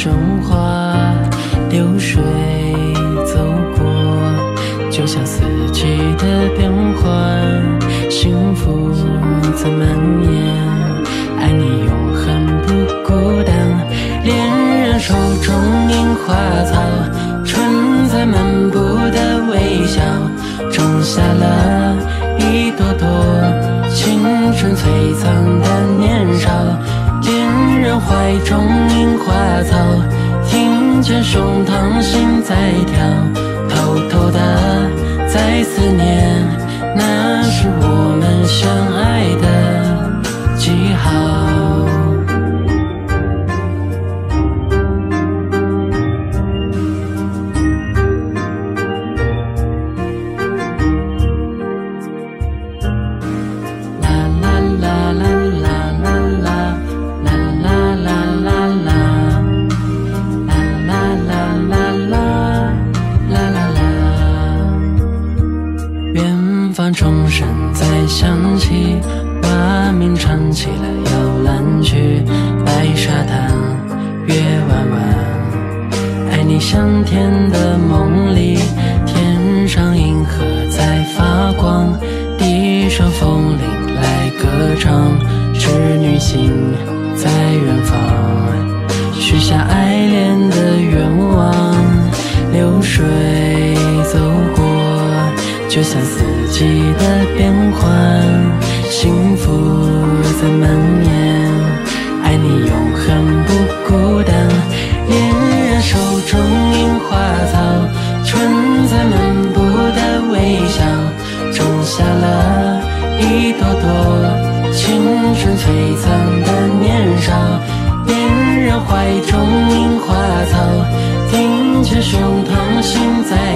漫的神话，流水走过，就像四季的变换，幸福在蔓延，爱你永恒不孤单，恋人手中樱花草，春在漫步的微笑，种下了一朵朵青春璀璨的，怀中樱花草，听见胸膛心在跳，偷偷的在思念，那是我们相爱的记号。再想起，蛙鸣唱起了摇篮曲，白沙滩月弯弯，爱你香甜的梦里，天上银河在发光，地上风铃来歌唱，织女星在远方，许下爱恋的愿望，流水走过，就像四季的变换，幸福在蔓延，爱你永恒不孤单，恋人手中樱花草，春在漫步的微笑，种下了一朵朵青春璀璨的年少，恋人怀中樱花草，听见胸膛心在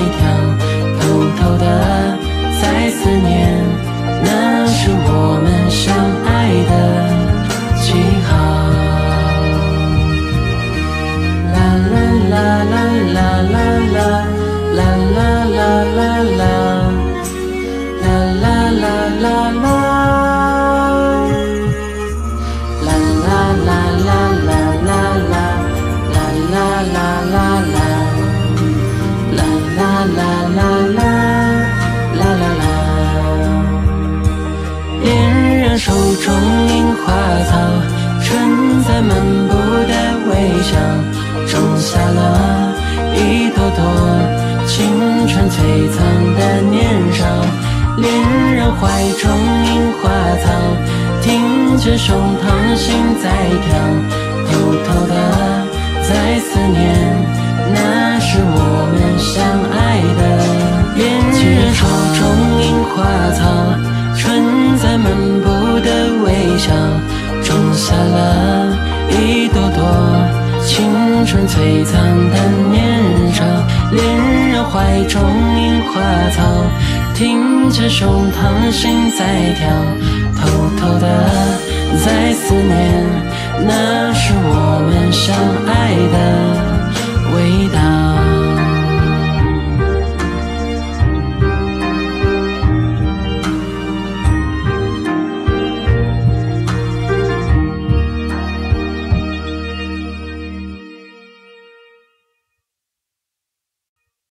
手中樱花草，春在漫步的微笑，种下了一朵朵青春璀璨的年少。恋人怀中樱花草，听见胸膛心在跳，偷偷的在思念，那是我们相爱的青春璀璨的年少。恋人怀中樱花草，听见胸膛心在跳，偷偷的在思念，那是我们相爱的。